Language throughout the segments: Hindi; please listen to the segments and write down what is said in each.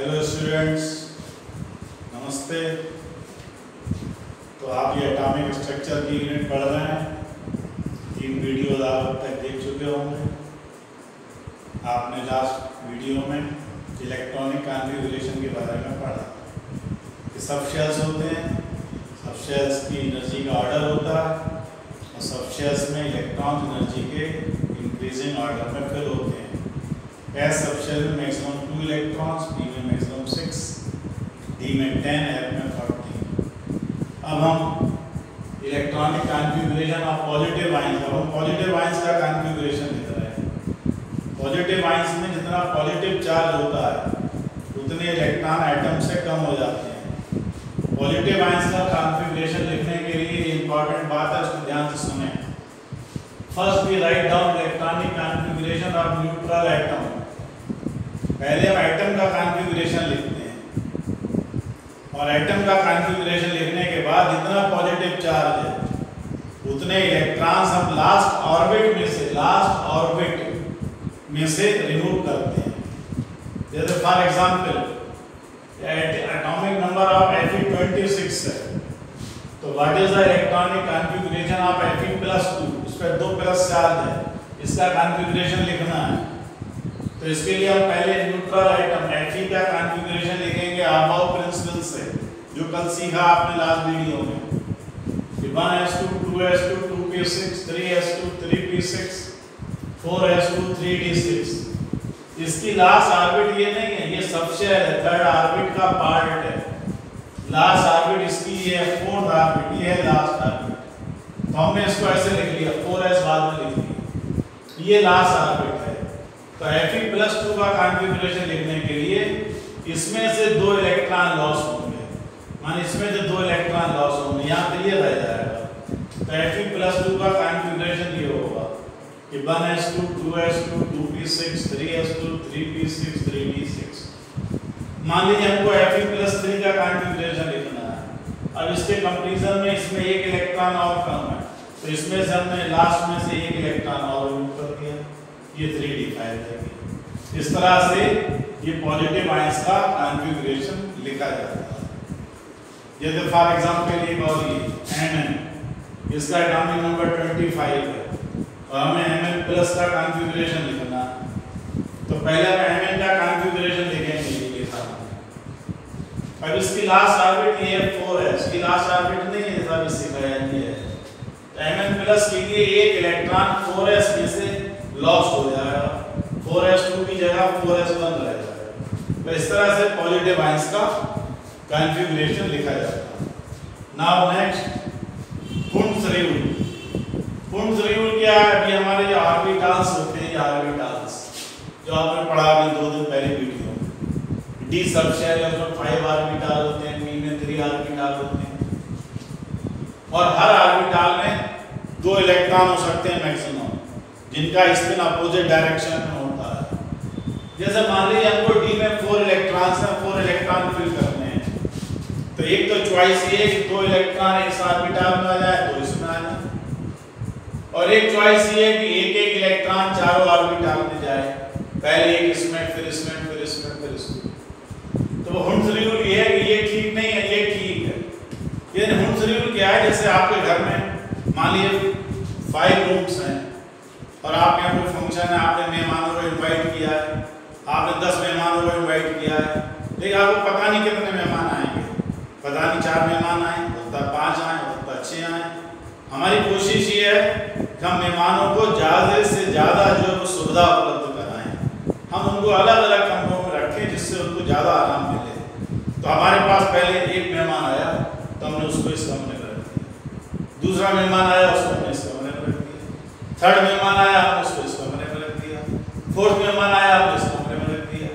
हेलो स्टूडेंट्स नमस्ते। तो आप ये एटॉमिक स्ट्रक्चर की यूनिट पढ़ रहे हैं। तीन वीडियो आप अब तक देख चुके होंगे। आपने लास्ट वीडियो में इलेक्ट्रॉनिक कॉन्फ़िगरेशन के बारे में पढ़ा। कि सब शेल्स होते हैं। सब शेल्स की एनर्जी का ऑर्डर होता है। और सब शेल्स में इलेक्ट्रॉन एनर्जी के इंक्रीजिंग ऑर्डर में फिल होते हैं। सब शेल में मैक्सिमम टू इलेक्ट्रॉन्स बी में मैक्सिमम सिक्स डी में टेन एफ़ में फोर्टीन अब हम इलेक्ट्रॉनिक कॉन्फ़िगरेशन ऑफ़ पॉजिटिव अब हम पॉजिटिव आइंस का कॉन्फ़िगरेशन लिख रहे हैं। पॉजिटिव आइंस में जितना पॉजिटिव चार्ज होता है, उतने इलेक्ट्रॉन एटम से कम हो जाते हैं। पॉजिटिव आइंस का कॉन्फ़िगरेशन लिखने के लिए इंपॉर्टेंट बात है, उसको ध्यान से सुने। First we write down electronic configuration of neutral atom पहले हम एटम का कॉन्फ़िगरेशन लिखते हैं। और एटम का कॉन्फ़िगरेशन लिखने के बाद जितना पॉजिटिव चार्ज है, उतने इलेक्ट्रॉन्स हम लास्ट ऑर्बिट में से लास्ट ऑर्बिट में से रिमूव करते हैं। जैसे for example atomic number of Fe26 है। तो what is the electronic configuration of Fe+2 इस पर दो प्लस चार्ज है। इसका कॉन्फ़िगरेशन लिखना है। तो इसके लिए हम पहले न्यूट्रल आइटम Fe का कॉन्फ़िगरेशन लिखेंगे अबाउ प्रिंसिपल से, जो कल सीखा आपने लास्ट वीडियो में। कि 1s2 2s2 2p6 3s2 3p6 4s2 3d6 इसकी लास्ट ऑर्बिट ये नहीं है, ये सबसे थर्ड ऑर्बिट का पार्ट है। लास्ट ऑर्बिट इसकी ये है फोर्थ ऑर्बिट ये है लास्ट ऑर्बिट तो हमने इसको ऐसे लिख लिया 4s बाद में लिख लिया। ये लास्ट ऑर्बिट है। तो Fe प्लस टू का कॉन्फ़िगरेशन लिखने के लिए इसमें से दो इलेक्ट्रॉन लॉस होंगे। मान इसमें से दो इलेक्ट्रॉन लॉस होंगे। यहाँ पे ये रह जाएगा। तो Fe प्लस टू का कॉन्फ़िगरेशन ये होगा कि 1s2 2s2 2p6 3s2 3p6 3d6 मान लीजिए हमको Fe प्लस थ्री का कॉन्फ़िगरेशन लिखना है। अब इसके कंपैरिजन में इसमें एक इलेक्ट्रॉन और कम है। तो इसमें से हमने लास्ट में से एक इलेक्ट्रॉन और ये थ्री डी फाइव इस तरह से ये पॉजिटिव आइंस का कॉन्फ़िगरेशन लिखा जाता है। जैसे फॉर एग्जांपल एक और ये एम एन इसका एटॉमिक नंबर 25 है। और हमें एम एन प्लस का कॉन्फ़िगरेशन लिखना तो पहले हम एम एन का कॉन्फ़िगरेशन लिखेंगे ये लिखा अब इसकी लास्ट ऑर्बिट ये फोर है। इसकी लास्ट ऑर्बिट नहीं है अभी सिखाया ये है। तो एम एन प्लस के लिए एक इलेक्ट्रॉन फोर में से लॉस हो जाएगा फोर एस टू की जगह फोर एस वन रह जाएगा तो इस तरह से पॉजिटिव आइंस का कॉन्फ़िगरेशन लिखा जाता है। नाउ नेक्स्ट पुंस रूल पुंस रूल क्या है? अभी हमारे जो ऑर्बिटल्स होते हैं ऑर्बिटल्स जो आपने पढ़ा अभी दो दिन पहले वीडियो में डी सबशेल उसमें फाइव ऑर्बिटल होते हैं बी में थ्री ऑर्बिटल होते हैं। और हर ऑर्बिटल में दो इलेक्ट्रॉन हो सकते हैं मैक्सिमम जिनका स्पिन अपोजिट डायरेक्शन में होता है। जैसे मान लीजिए हमको डी में फोर इलेक्ट्रॉन्स हैं फोर इलेक्ट्रॉन फिल करने हैं। तो एक तो चॉइस ये कि दो इलेक्ट्रॉन इस ऑर्बिटल में आ जाए तो इसमें आ जाए। और एक चॉइस ये कि एक एक इलेक्ट्रॉन चारों ऑर्बिटल में जाए। पहले एक इसमें, फिर इसमें फिर इसमें फिर इसमें। तो हुंस रूल ये है कि ये ठीक नहीं है, ये ठीक है। ये हुंस रूल क्या है? जैसे आपके घर में मान लीजिए फाइव रूम्स हैं। और आपके यहाँ कोई फ़ंक्शन है, आपने मेहमानों को इनवाइट किया है, आपने दस मेहमानों को इनवाइट किया है। लेकिन आपको पता नहीं कितने मेहमान आएँगे। पता नहीं चार मेहमान आए, होता पाँच आए, होता छः आए। हमारी कोशिश ये है कि हम मेहमानों को ज़्यादा से ज़्यादा जो है सुविधा उपलब्ध कराएँ। हम उनको अलग अलग कमरों में रखें जिससे उनको ज़्यादा आराम मिले। तो हमारे पास पहले एक मेहमान आया तो हमने उसको इस कमरे में रख दिया। दूसरा मेहमान आया उसको हमने इस कमरे में रख दिया थर्ड मेहमान आया हमने उसको इस कमरे में रख दिया फोर्थ मेहमान आया, हमने इस कमरे में रख दिया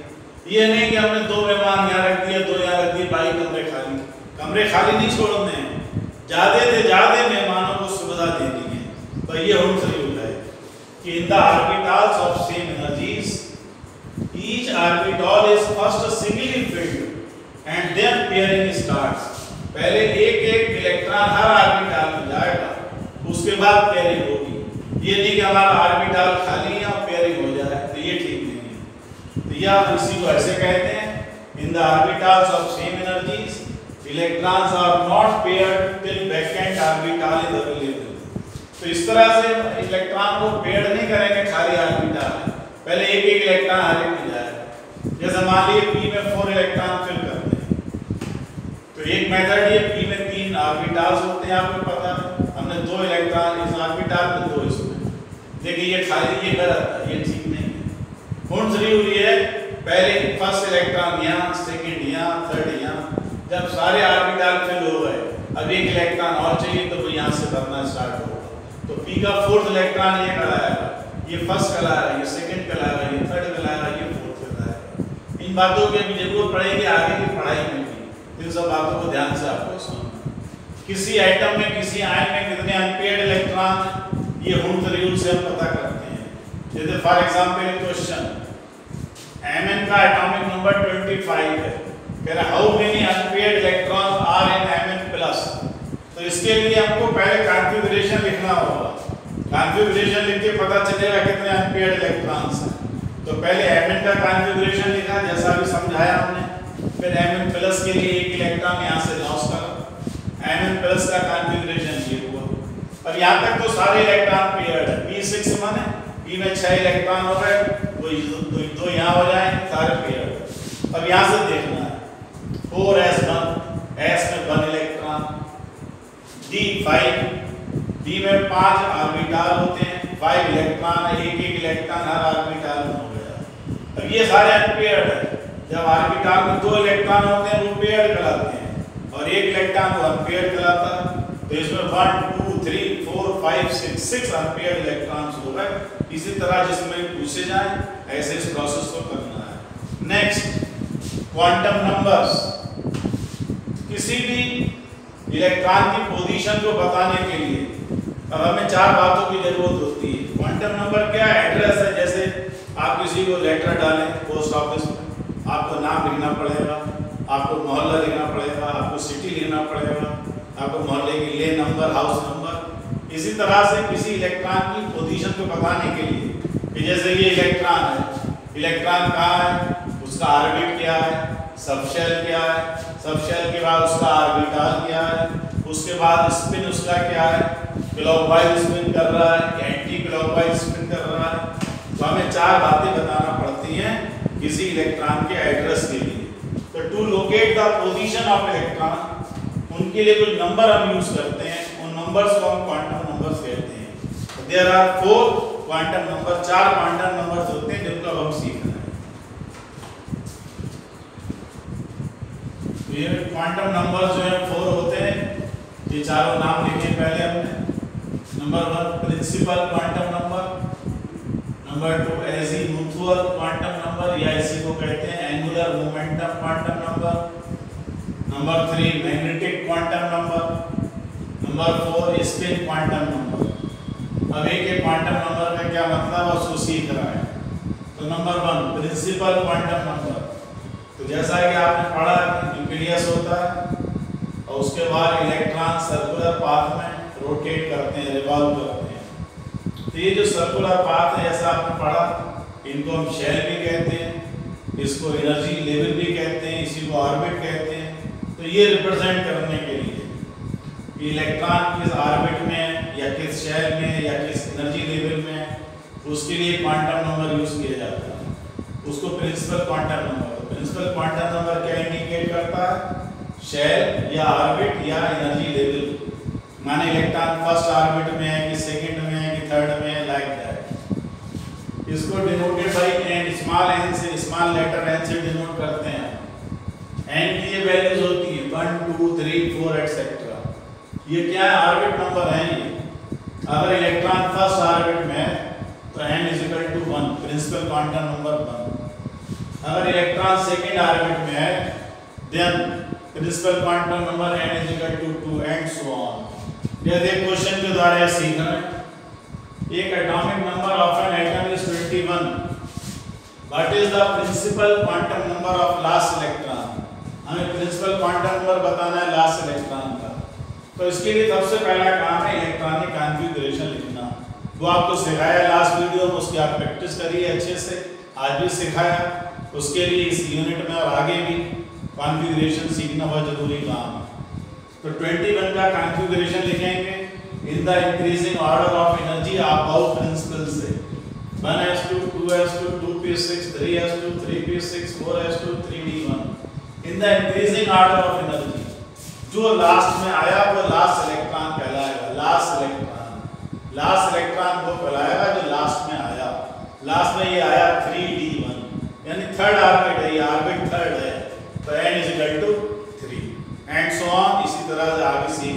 ये नहीं कि हमने दो मेहमान यहाँ रख दिए, दो यहाँ रख दिए, बाई कमरे खाली। कमरे खाली नहीं छोड़ने ज़्यादा से ज़्यादा मेहमानों को सुविधा देनी है तो ये हम सही होता है कि in the orbitals of same energies each orbital is first singly filled and then pairing starts पहले एक एक इलेक्ट्रॉन हर ऑर्बिटल में जाएगा, उसके बाद पेयरिंग होगी। ये नहीं कि हमारा ऑर्बिटल खाली और पेयरिंग हो जाए तो ये ठीक नहीं है। तो यह इसी को ऐसे कहते हैं इन the orbitals of same energies, electrons are not paired till vacant orbital is available. तो इस तरह से इलेक्ट्रॉन को पेड नहीं करेंगे खाली ऑर्बिटल पहले एक एक इलेक्ट्रॉन हर एक में जाएगा जैसे मान लीजिए पी में फोर इलेक्ट्रॉन फिल करते हैं। तो एक मेथड ये पी में तीन ऑर्बिटल्स होते हैं आपको पता है। हमने दो इलेक्ट्रॉन इस ऑर्बिटल में दो इसमें। देखिए, ये खाली, ये गलत है ये ठीक नहीं है। हुन सही हुई है, पहले फ़र्स्ट इलेक्ट्रॉन यहाँ सेकंड यहाँ थर्ड यहाँ, जब सारे ऑर्बिटल फिल हो गए, अब एक इलेक्ट्रॉन और चाहिए तो वो यहाँ से भरना स्टार्ट होगा। तो पी का फोर्थ इलेक्ट्रॉन ये कहलाएगा ये फ़र्स्ट कहलाएगा ये सेकंड कहलाएगा ये थर्ड कहलाएगा ये फोर्थ कहलाएगा इन बातों की भी ज़रूरत पड़ेगी आगे की पढ़ाई में भी। इन सब बातों को ध्यान से आपको समझना किसी आइटम में, किसी आयन में कितने अनपेड इलेक्ट्रॉन ये हुन रूल से हम पता करते हैं। जैसे फॉर एग्जांपल क्वेश्चन Mn का एटॉमिक नंबर 25 है। कह रहा how many unpaired electrons are in Mn plus तो इसके लिए हमको पहले कॉन्फ़िगरेशन लिखना होगा। कॉन्फ़िगरेशन लिख के पता चलेगा कितने अनपेयर्ड इलेक्ट्रॉन्स हैं। तो पहले Mn का कॉन्फ़िगरेशन लिखा, जैसा अभी समझाया हमने। फिर Mn प्लस के लिए एक इलेक्ट्रॉन यहाँ से लॉस करा। Mn प्लस का कॉन्फ़िगरेशन अब यहाँ तक तो सारे इलेक्ट्रॉन पेयर्ड है p6 माने p में 6 इलेक्ट्रॉन हो गए तो दो, दो यहाँ हो जाए सारे पेयर अब यहाँ से देखना है फोर एस वन एस में one electron d five d में पाँच ऑर्बिटल होते हैं फाइव इलेक्ट्रॉन एक एक इलेक्ट्रॉन हर ऑर्बिटल में हो गया। अब ये सारे अनपेयर्ड है। जब ऑर्बिटल में दो इलेक्ट्रॉन होते हैं वो पेयर्ड कहलाते हैं। और एक इलेक्ट्रॉन वो अनपेयर्ड कहलाता है। तो इसमें one five six six unpaired electrons हो इसी तरह जिसमें पूछे जाए, ऐसे इस प्रोसेस को करना है। नेक्स्ट क्वांटम नंबर्स किसी भी इलेक्ट्रॉन की पोजीशन को बताने के लिए अब हमें चार बातों की ज़रूरत होती है। क्वांटम नंबर क्या एड्रेस है? जैसे आप किसी को लेटर डालें पोस्ट ऑफ़िस में, आपको नाम लिखना पड़ेगा, आपको मोहल्ला लिखना पड़ेगा, आपको सिटी लिखना पड़ेगा, आपको मोहल्ले की ले नंबर हाउस नंबर इसी तरह से किसी इलेक्ट्रॉन की पोजीशन को बताने के लिए कि जैसे ये इलेक्ट्रॉन है इलेक्ट्रॉन कहाँ है? उसका ऑर्बिट क्या है? सबशेल क्या है? सबशेल के बाद उसका ऑर्बिटल क्या है? उसके बाद स्पिन उसका क्या है? क्लॉकवाइज स्पिन कर रहा है एंटी क्लॉकवाइज स्पिन कर रहा है। तो हमें चार बातें बताना पड़ती हैं किसी इलेक्ट्रॉन के एड्रेस के लिए। तो to locate the position of electron उनके लिए कुछ नंबर हम यूज़ करते हैं। नंबर्स को हम क्वांटम नंबर्स कहते हैं। There are four quantum number चार क्वांटम नंबर्स होते हैं जिनको हम सीख रहे हैं। ये क्वांटम नंबर जो है फोर होते हैं। ये चारों नाम लिखे पहले हमने। Number one principal quantum number number two azimuthal quantum number या इसी को कहते हैं angular momentum quantum number number three magnetic quantum number number four spin quantum number अब एक क्वांटम नंबर का क्या मतलब है? उसको सीख रहा है। तो number one principal quantum number तो जैसा कि आपने पढ़ा न्यूक्लियस होता है, और उसके बाद इलेक्ट्रॉन सर्कुलर पाथ में रोटेट करते हैं रिवॉल्व करते हैं। तो ये जो सर्कुलर पाथ है ऐसा आपने पढ़ा, इनको हम शेल भी कहते हैं, इसको एनर्जी लेवल भी कहते हैं, इसी को ऑर्बिट कहते हैं। तो ये रिप्रेजेंट करने के कि इलेक्ट्रॉन किस ऑर्बिट में या किस शेल में या किस एनर्जी लेवल में उसके लिए क्वांटम नंबर यूज़ किया जाता है। उसको principal quantum number principal quantum number क्या इंडिकेट करता है? शेल या ऑर्बिट या एनर्जी लेवल माने इलेक्ट्रॉन फ़र्स्ट ऑर्बिट में है कि सेकंड में है कि थर्ड में है लाइक दैट इसको denoted by n small n से स्मॉल लेटर एन से डिनोट करते हैं। एन की ये वैल्यूज़ होती है। 1 2 3 4 एटसेट्रा ये क्या है? ऑर्बिट नंबर है ये। अगर इलेक्ट्रॉन फ़र्स्ट ऑर्बिट में तो is equal to 1 principal quantum number 1 अगर इलेक्ट्रॉन सेकंड ऑर्बिट में है then principal quantum number n is equal to 2 and so on. ये देख क्वेश्चन के द्वारा सीखना है। एक atomic number of an atom is 21 what is the principal quantum number of last electron हमें प्रिंसिपल क्वांटम नंबर बताना है लास्ट इलेक्ट्रॉन का। तो इसके लिए सबसे पहला काम है इलेक्ट्रॉनिक कॉन्फ़िगरेशन लिखना। वो आपको सिखाया लास्ट वीडियो में, उसकी आप प्रैक्टिस करिए अच्छे से। आज भी सिखाया। उसके लिए इस यूनिट में और आगे भी कॉन्फ़िगरेशन सीखना बहुत ज़रूरी काम है। तो 21 का कॉन्फ़िगरेशन लिखेंगे। In the increasing order of energy Aufbau principle से। 1s2 2s2 2p6 3s2 3p6 4s2 3d1 in the increasing order of energy जो लास्ट में आया, वो लास्ट इलेक्ट्रॉन कहलाएगा। लास्ट इलेक्ट्रॉन लास्ट इलेक्ट्रॉन वो कहलाएगा जो लास्ट में आया। लास्ट में ये आया 3d1 यानी थर्ड ऑर्बिट है, ये ऑर्बिट थर्ड है। तो n is equal to 3 and so on इसी तरह से आगे सीखेंगे